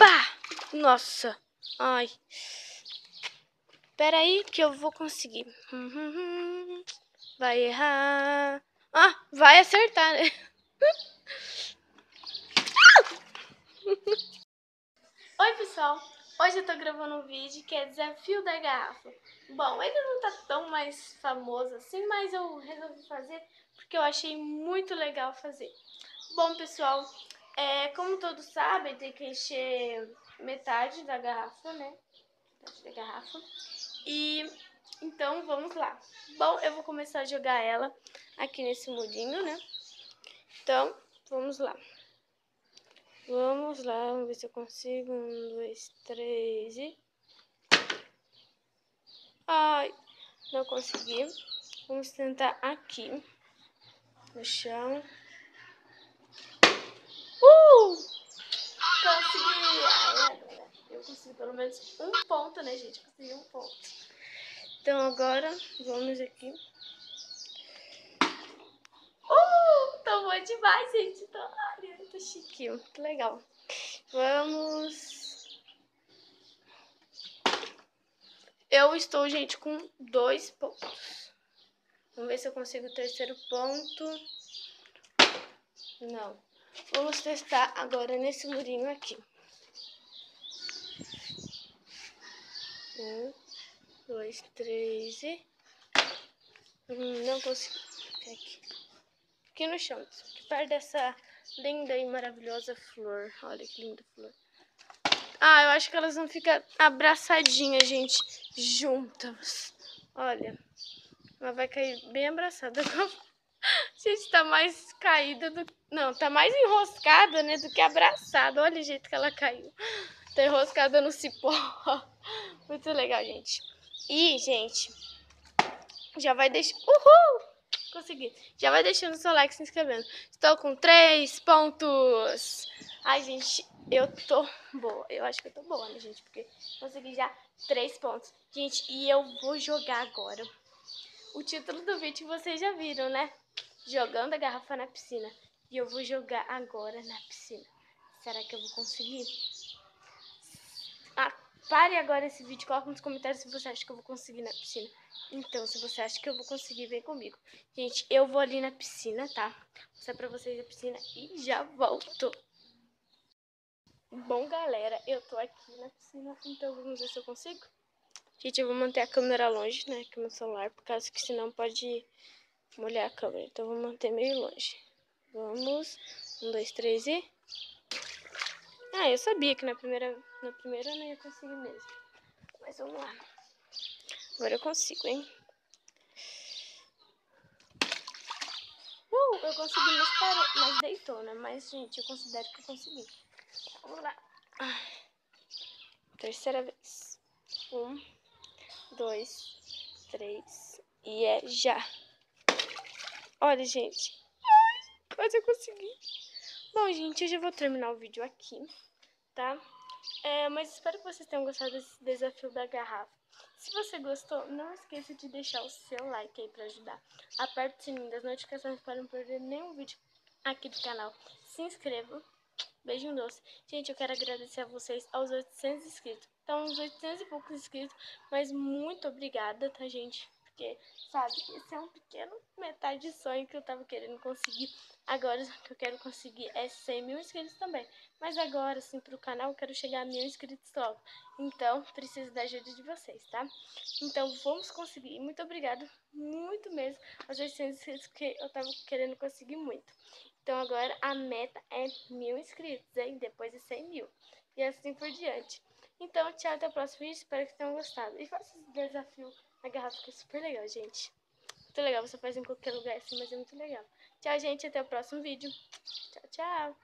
Pá! Nossa. Ai. Pera aí que eu vou conseguir. Vai errar. Ah, vai acertar, né? Oi, pessoal. Hoje eu tô gravando um vídeo que é Desafio da Garrafa. Bom, ele não tá tão mais famoso assim, mas eu resolvi fazer porque eu achei muito legal fazer. Bom, pessoal, é, como todos sabem, tem que encher metade da garrafa, né? Metade da garrafa. E então vamos lá. Bom, eu vou começar a jogar ela aqui nesse murinho, né? Então, vamos lá. Vamos lá, vamos ver se eu consigo. Um, dois, três e. Ai, não consegui. Vamos tentar aqui no chão. Uh! Consegui! Pelo menos um ponto, né, gente? Consegui um ponto. Então agora vamos aqui. Uh! Tô bom demais, gente. Tô, olha, tô chiquinho. Que legal. Vamos. Eu estou, gente, com dois pontos. Vamos ver se eu consigo o terceiro ponto. Não. Vamos testar agora nesse murinho aqui. Um, dois, três e... Hum, não consigo. Aqui. Aqui no chão. Aqui perto dessa linda e maravilhosa flor. Olha que linda flor. Ah, eu acho que elas vão ficar abraçadinhas, gente. Juntas. Olha. Ela vai cair bem abraçada Gente, tá mais caída do... Não, tá mais enroscada, né, do que abraçada. Olha o jeito que ela caiu. Tá enroscada no cipó. Muito legal, gente. E, gente, já vai deixar... Uhul! Consegui. Já vai deixando o seu like se inscrevendo. Estou com três pontos. Ai, gente, eu tô boa. Eu acho que eu tô boa, né, gente? Porque consegui já três pontos. Gente, e eu vou jogar agora. O título do vídeo vocês já viram, né? jogando a garrafa na piscina. E eu vou jogar agora na piscina. Será que eu vou conseguir? Pare agora esse vídeo, coloque nos comentários se você acha que eu vou conseguir na piscina. Então, se você acha que eu vou conseguir, vem comigo. Gente, eu vou ali na piscina, tá? Vou mostrar pra vocês a piscina e já volto. Bom, galera, eu tô aqui na piscina, então vamos ver se eu consigo. Gente, eu vou manter a câmera longe, né, com meu celular, por causa que senão pode molhar a câmera. Então, vou manter meio longe. Vamos. Um, dois, três e... Ah, eu sabia que na primeira, na primeira eu não ia conseguir mesmo. Mas vamos lá. Agora eu consigo, hein? Uh, eu consegui, mas, parou, mas deitou, né? Mas, gente, eu considero que eu consegui. Vamos lá. Terceira vez. Um, dois, três. E é já. Olha, gente. Ai, quase eu consegui. Bom, gente, eu já vou terminar o vídeo aqui, tá? É, mas espero que vocês tenham gostado desse desafio da garrafa. Se você gostou, não esqueça de deixar o seu like aí pra ajudar. Aperte o sininho das notificações para não perder nenhum vídeo aqui do canal. Se inscreva. Beijinho doce. Gente, eu quero agradecer a vocês aos 800 inscritos. Então, uns 800 e poucos inscritos, mas muito obrigada, tá, gente? Porque, sabe, esse é um pequeno metade de sonho que eu tava querendo conseguir. Agora o que eu quero conseguir é 100 mil inscritos também. Mas agora, assim, pro canal eu quero chegar a mil inscritos logo. Então, preciso da ajuda de vocês, tá? Então, vamos conseguir. Muito obrigada, muito mesmo, aos 800 inscritos que eu tava querendo conseguir muito. Então, agora a meta é mil inscritos, hein? Depois é 100 mil. E assim por diante. Então, tchau, até o próximo vídeo. Espero que tenham gostado. E faça esse desafio a garrafa fica super legal, gente. Muito legal, você faz em qualquer lugar assim, mas é muito legal. Tchau, gente, até o próximo vídeo. Tchau, tchau.